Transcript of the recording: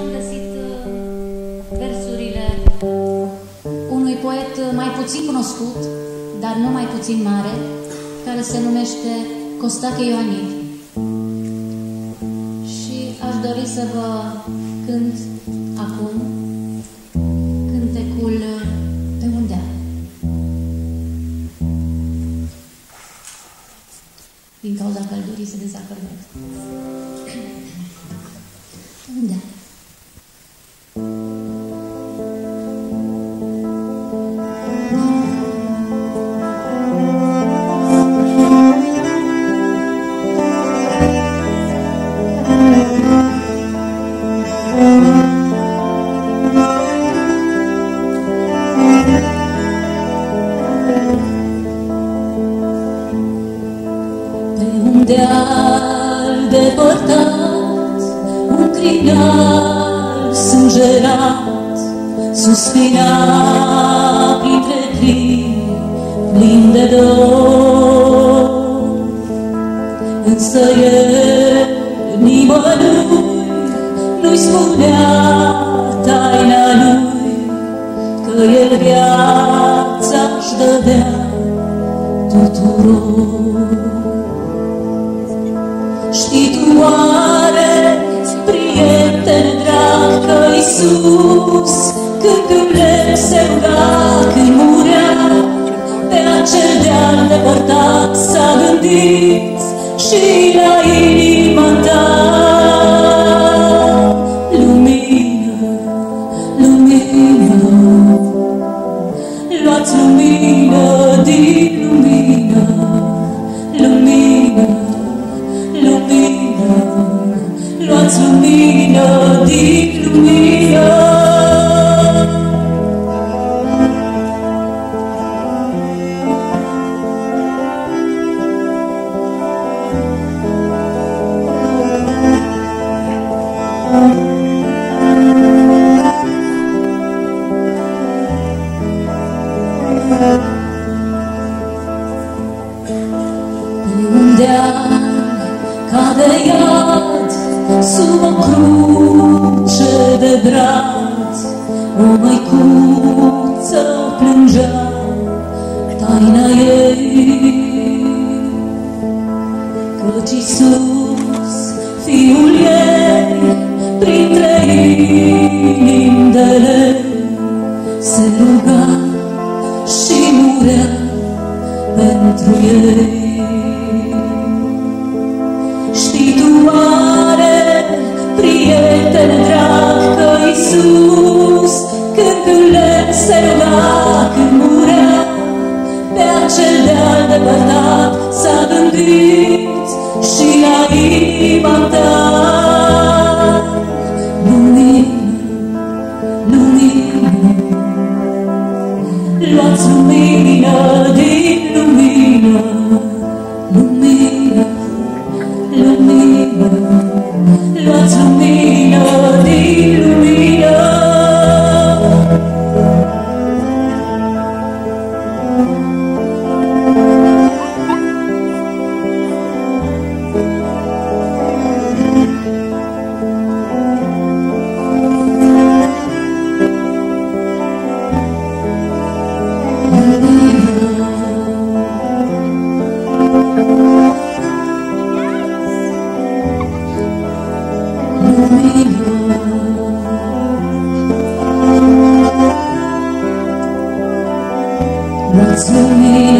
am găsit uh, versurile unui poet uh, mai puțin cunoscut, dar nu mai puțin mare, care se numește Costache Ioanid. Și aș dori să vă cânt acum cântecul uh, Pe unde Din cauza căldurii se dezacăldează. Unde? Pe deal depărtat, un criminal sângerat, suspina printre crii plin de dor. Însă el nimănui nu-i spunea taina lui, că el viața-și dădea tuturor. Știi tu oare, prieten drag, că Iisus când pe un lemn se ruga când murea, pe acel deal depărtat s-a gândit și Pe un deal cade iad sub o cruce de brad, o măicuță plângea taina ei. Căci Iisus, Iisus când pe un lemn se ruga când murea, pe acel deal depărtat s-a gândit și la inima ta. Lumină, lumină, luați lumină din lumină, lumină, Luați lumină